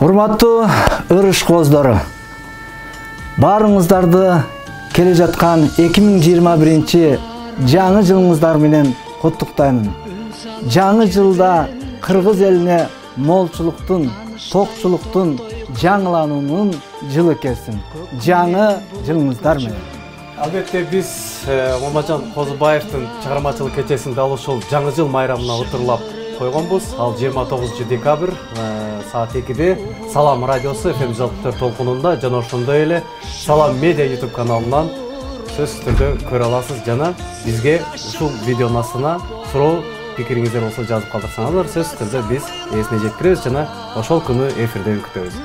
урматтуу ырыш кооздору баарыңыздарды келе жаткан 2021 жаңы жылыңыздар менен куттуктаймын жаңы жылда кыргыз элине молчулуктун токчулуктун жаңылануунун жылы келсин жаңы жылыңыздар менен албетте биз момажан козубаевдин чыгармачылык кечесин дал ушул жаңы жыл майрамына утурлап қойғанбыз ал 29 декабрь ә, саат 2-де салам радиосы fm жетпіс төрт толқынында жана ошондой эле салам медиа ютуб каналынан сөзсүз түрдө көрө аласыз. Жана бизге ушул видеонун астына суроо пикириңиздер болсо жазып калтырсаңыздар сөзсүз түрдө биз ээсине жеткиребиз жана ошол күнү эфирден күтөбүз